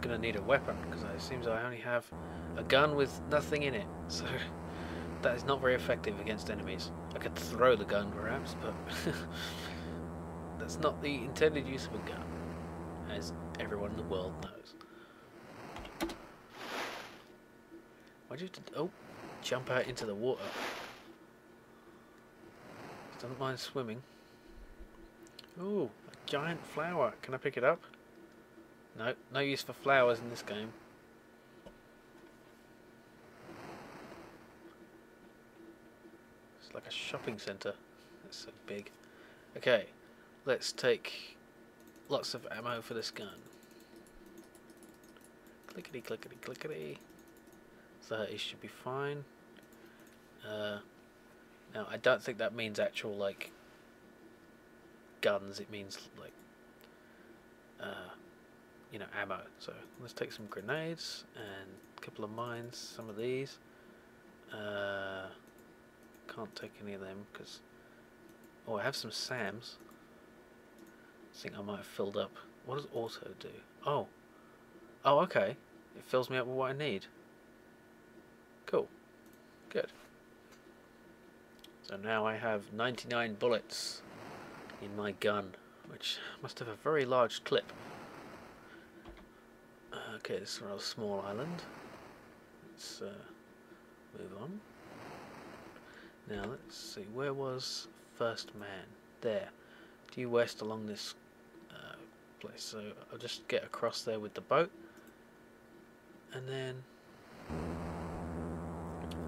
going to need a weapon because it seems I only have a gun with nothing in it. So that is not very effective against enemies. I could throw the gun perhaps, but that's not the intended use of a gun, as everyone in the world knows. Why'd you have to, oh, jump out into the water? Doesn't mind swimming. Ooh, a giant flower. Can I pick it up? No, no use for flowers in this game. It's like a shopping centre. It's so big. Okay, let's take lots of ammo for this gun. Clickety clickety clickety. So it should be fine. Uh, now I don't think that means actual like guns. It means like uh, you know ammo. So let's take some grenades and a couple of mines. Some of these. Uh, can't take any of them because oh I have some SAMs. I think I might have filled up. What does auto do? Oh, oh okay. It fills me up with what I need. Cool. Good. So now I have 99 bullets in my gun, which must have a very large clip. Okay, is a rather small island. Let's uh, move on. Now let's see, where was First Man? There. Due west along this uh, place. So I'll just get across there with the boat. And then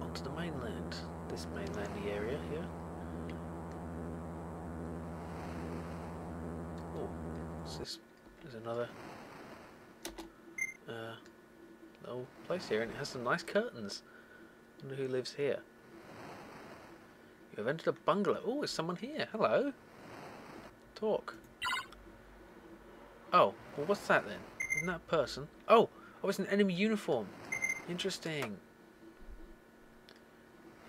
onto the mainland. This mainlandy area here. Oh, this? There's another uh, little place here, and it has some nice curtains. wonder who lives here. You have entered a bungalow. Oh, is someone here. Hello. Talk. Oh, well, what's that then? Isn't that a person? Oh, oh, it's an enemy uniform. Interesting.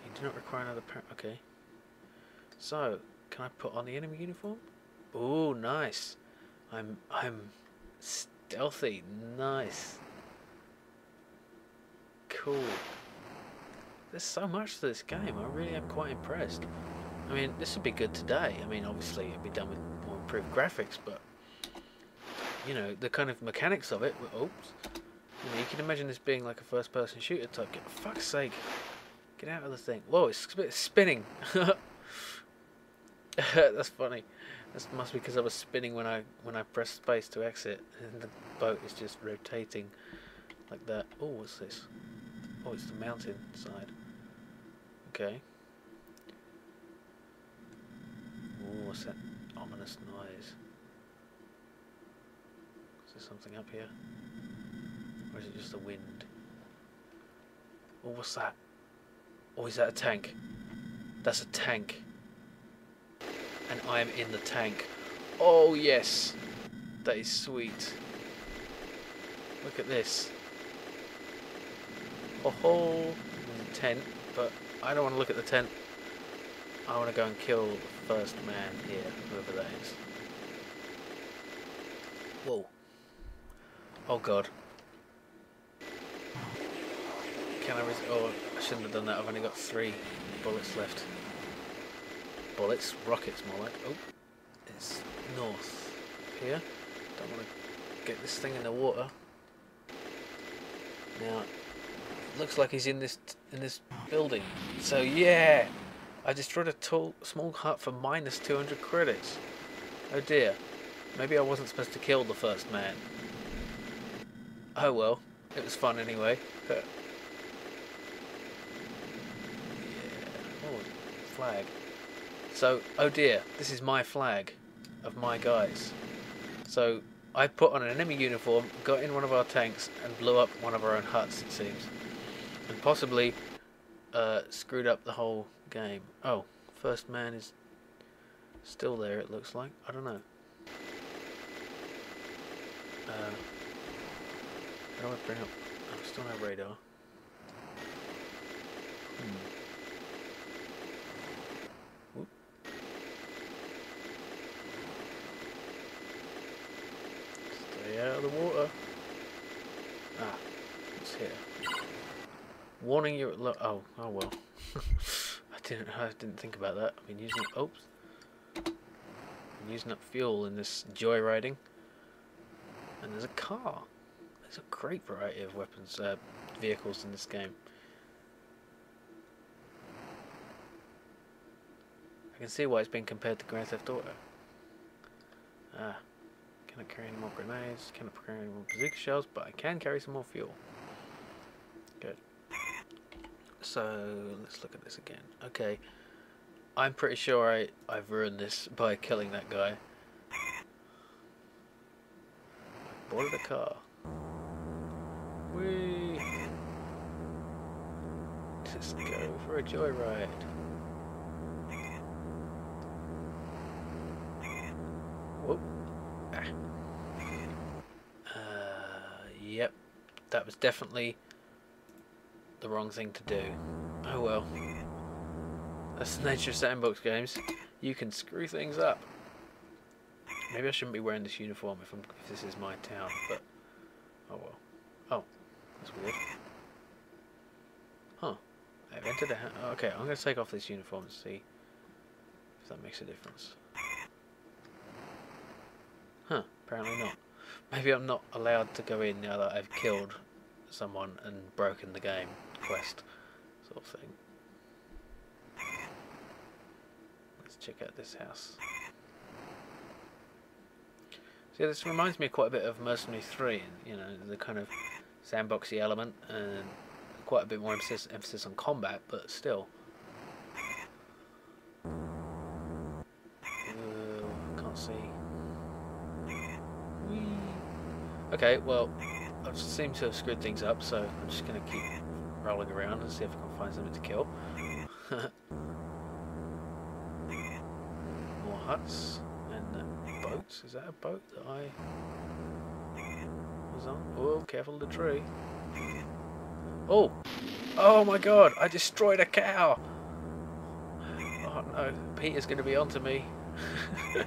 You do not require another pair. Okay. So, can I put on the enemy uniform? Oh, nice. I'm I'm stealthy. Nice. Cool. There's so much to this game. I really am quite impressed. I mean, this would be good today. I mean, obviously it'd be done with more improved graphics, but you know, the kind of mechanics of it. Oops. You, know, you can imagine this being like a first-person shooter type. For fuck's sake, get out of the thing. Whoa, it's spinning. That's funny. This must be because I was spinning when I when I pressed space to exit, and the boat is just rotating like that. Oh, what's this? Oh, it's the mountain side. Okay. Oh, what's that ominous noise? Is there something up here? Or is it just the wind? Oh, what's that? Oh, is that a tank? That's a tank and I am in the tank. Oh yes, that is sweet. Look at this. Oh, ho, tent, but I don't want to look at the tent. I want to go and kill the first man here, whoever that is. Whoa. Oh god. Can I res- Oh, I shouldn't have done that. I've only got three bullets left bullets, rockets more like. Oh, it's north here. Don't want to get this thing in the water. Now, looks like he's in this in this building. So yeah, I destroyed a tall, small hut for minus 200 credits. Oh dear. Maybe I wasn't supposed to kill the first man. Oh well, it was fun anyway. Yeah. Oh, flag. So, oh dear, this is my flag of my guys. So, I put on an enemy uniform, got in one of our tanks, and blew up one of our own huts, it seems. And possibly uh, screwed up the whole game. Oh, first man is still there, it looks like. I don't know. Uh, how do I bring up... Oh, still no radar. Hmm. Out of the water. Ah, it's here? Warning you at Lo oh, oh well. I didn't. I didn't think about that. I've been using. Oops. Using up fuel in this joyriding. And there's a car. There's a great variety of weapons, uh, vehicles in this game. I can see why it's been compared to Grand Theft Auto. Ah, cannot carry any more grenades, cannot carry any more bazooka shells, but I can carry some more fuel. Good. So, let's look at this again. Okay, I'm pretty sure I, I've ruined this by killing that guy. I boarded a car. Whee! Just go for a joyride. Whoop. Ah. Uh, yep. That was definitely the wrong thing to do. Oh well. That's the nature of sandbox games. You can screw things up. Maybe I shouldn't be wearing this uniform if, I'm, if this is my town, but... Oh well. Oh, that's weird. Huh. I've entered a... Okay, I'm going to take off this uniform and see if that makes a difference. Huh, apparently not. Maybe I'm not allowed to go in now that I've killed someone and broken the game quest sort of thing. Let's check out this house. So yeah, this reminds me quite a bit of Mercenary 3, you know, the kind of sandboxy element and quite a bit more emphasis, emphasis on combat, but still. Uh, can't see. Okay, well, I seem to have screwed things up, so I'm just going to keep rolling around and see if I can find something to kill. More huts and boats. Is that a boat that I was on? Oh, careful the tree. Oh! Oh my god! I destroyed a cow! Oh no, Peter's going to be onto me.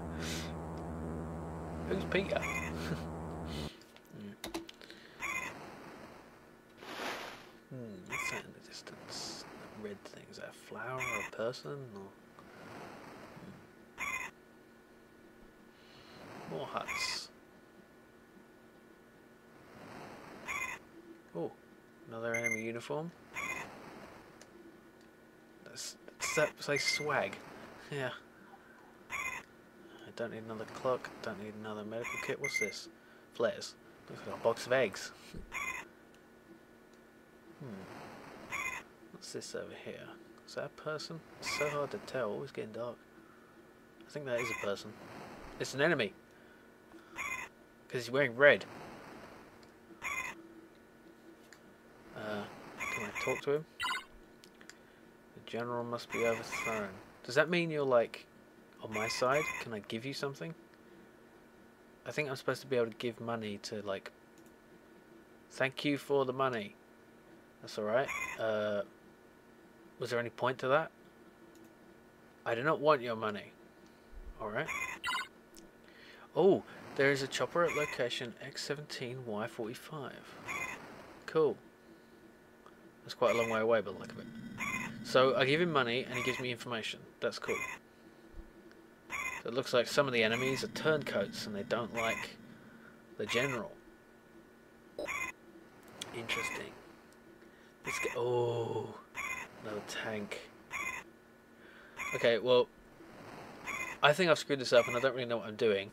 Who's Peter? hmm. what's that in the distance? That red thing, is that a flower or a person? Or More huts. Oh, another enemy uniform. That's, does that say swag? Yeah. I don't need another clock, don't need another medical kit. What's this? Flares. Looks like a box of eggs. What's this over here? Is that a person? It's so hard to tell. It's getting dark. I think that is a person. It's an enemy. Because he's wearing red. Uh, can I talk to him? The general must be overthrown. Does that mean you're like on my side? Can I give you something? I think I'm supposed to be able to give money to like thank you for the money. That's alright. Uh, was there any point to that? I do not want your money. Alright. Oh, there is a chopper at location X17Y45. Cool. That's quite a long way away by the look of it. So I give him money and he gives me information. That's cool. So it looks like some of the enemies are turncoats and they don't like the general. Interesting. Let's get. Oh, another tank. Okay, well, I think I've screwed this up and I don't really know what I'm doing.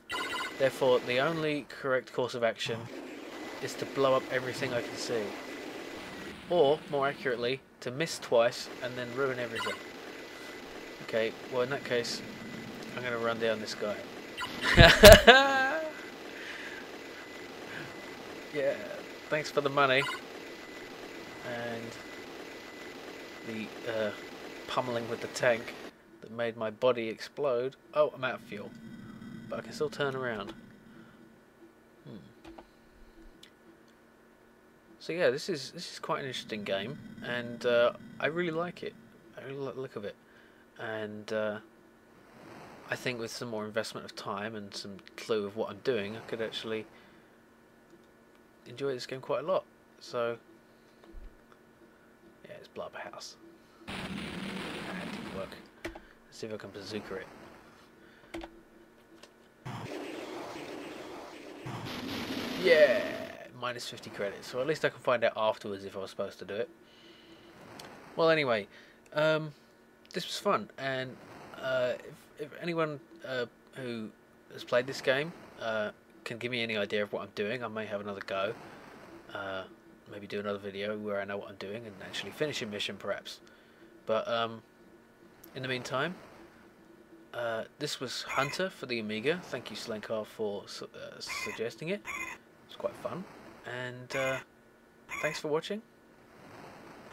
Therefore, the only correct course of action is to blow up everything I can see. Or, more accurately, to miss twice and then ruin everything. Okay, well in that case, I'm going to run down this guy. yeah, thanks for the money. And the uh, pummeling with the tank that made my body explode. Oh, I'm out of fuel but I can still turn around. Hmm. So yeah, this is this is quite an interesting game, and uh, I really like it. I really like the look of it, and uh, I think with some more investment of time and some clue of what I'm doing, I could actually enjoy this game quite a lot. So house. That didn't work. Let's see if I can bazooka it. Yeah, minus 50 credits. So at least I can find out afterwards if I was supposed to do it. Well, anyway, um, this was fun, and uh, if, if, anyone uh, who has played this game uh, can give me any idea of what I'm doing, I may have another go. Maybe do another video where I know what I'm doing and actually finish a mission, perhaps. But um, in the meantime, uh, this was Hunter for the Amiga. Thank you, Slenkar, for su uh, suggesting it. It's quite fun. And uh, thanks for watching.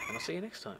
And I'll see you next time.